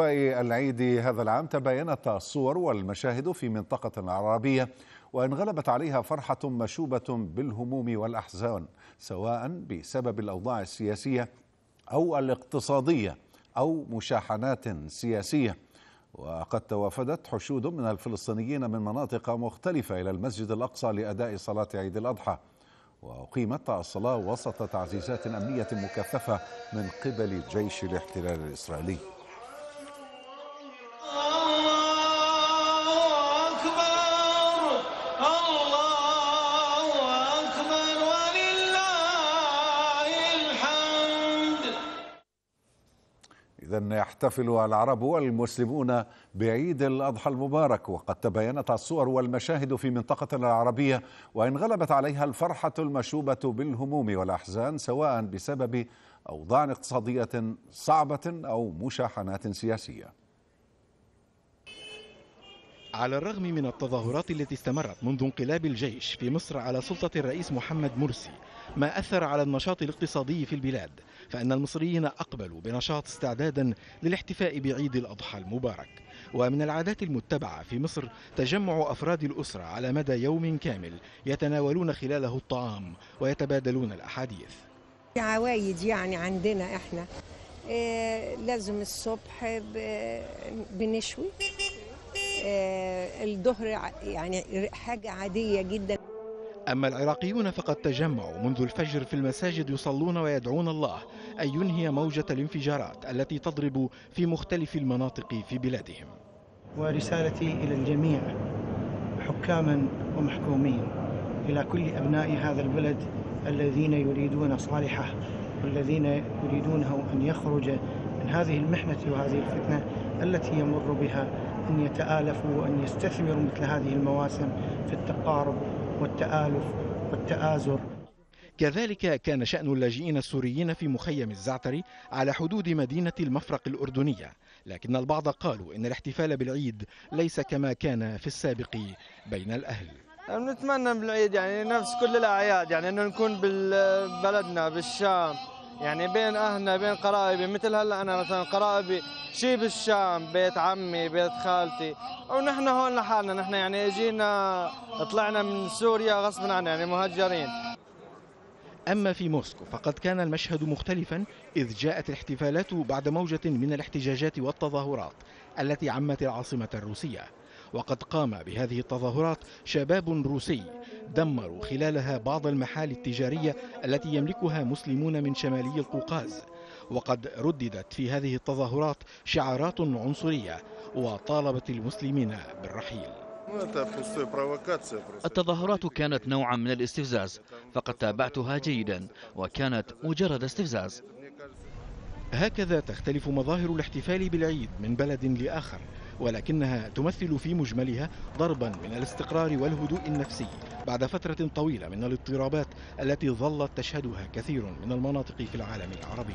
العيد هذا العام تباينت الصور والمشاهد في منطقة عربية وانغلبت عليها فرحة مشوبة بالهموم والأحزان سواء بسبب الأوضاع السياسية أو الاقتصادية أو مشاحنات سياسية. وقد توافدت حشود من الفلسطينيين من مناطق مختلفة إلى المسجد الأقصى لأداء صلاة عيد الأضحى. وأقيمت الصلاة وسط تعزيزات أمنية مكثفة من قبل جيش الاحتلال الإسرائيلي. إذا يحتفل العرب والمسلمون بعيد الأضحى المبارك. وقد تباينت الصور والمشاهد في منطقة العربية وإن غلبت عليها الفرحة المشوبة بالهموم والأحزان سواء بسبب أوضاع اقتصادية صعبة أو مشاحنات سياسية. على الرغم من التظاهرات التي استمرت منذ انقلاب الجيش في مصر على سلطة الرئيس محمد مرسي ما أثر على النشاط الاقتصادي في البلاد فأن المصريين أقبلوا بنشاط استعدادا للاحتفاء بعيد الأضحى المبارك. ومن العادات المتبعة في مصر تجمع أفراد الأسرة على مدى يوم كامل يتناولون خلاله الطعام ويتبادلون الأحاديث. عوايد يعني عندنا إحنا. إيه لازم الصبح بنشوي. الظهر يعني حاجة عادية جدا. أما العراقيون فقد تجمعوا منذ الفجر في المساجد يصلون ويدعون الله أن ينهي موجة الانفجارات التي تضرب في مختلف المناطق في بلادهم. ورسالتي إلى الجميع حكاما ومحكومين إلى كل أبناء هذا البلد الذين يريدون صالحه والذين يريدونه أن يخرج من هذه المحنة وهذه الفتنة التي يمر بها أن يتآلفوا وأن يستثمروا مثل هذه المواسم في التقارب والتآلف والتآزر. كذلك كان شأن اللاجئين السوريين في مخيم الزعتري على حدود مدينة المفرق الأردنية لكن البعض قالوا إن الاحتفال بالعيد ليس كما كان في السابق بين الأهل. نتمنى بالعيد يعني نفس كل الأعياد يعني أنه نكون ببلدنا بالشام. يعني بين أهلنا بين قرائبي مثل هلأ أنا مثلا قرائبي شي بالشام بيت عمي بيت خالتي. ونحن هون لحالنا. نحن يعني إجينا طلعنا من سوريا غصبا عنا يعني مهجرين. أما في موسكو فقد كان المشهد مختلفا إذ جاءت الاحتفالات بعد موجة من الاحتجاجات والتظاهرات التي عمت العاصمة الروسية. وقد قام بهذه التظاهرات شباب روسي دمروا خلالها بعض المحال التجارية التي يملكها مسلمون من شمالي القوقاز. وقد رددت في هذه التظاهرات شعارات عنصرية وطالبت المسلمين بالرحيل. التظاهرات كانت نوعا من الاستفزاز فقد تابعتها جيدا وكانت مجرد استفزاز. هكذا تختلف مظاهر الاحتفال بالعيد من بلد لآخر ولكنها تمثل في مجملها ضربا من الاستقرار والهدوء النفسي بعد فترة طويلة من الاضطرابات التي ظلت تشهدها كثير من المناطق في العالم العربي.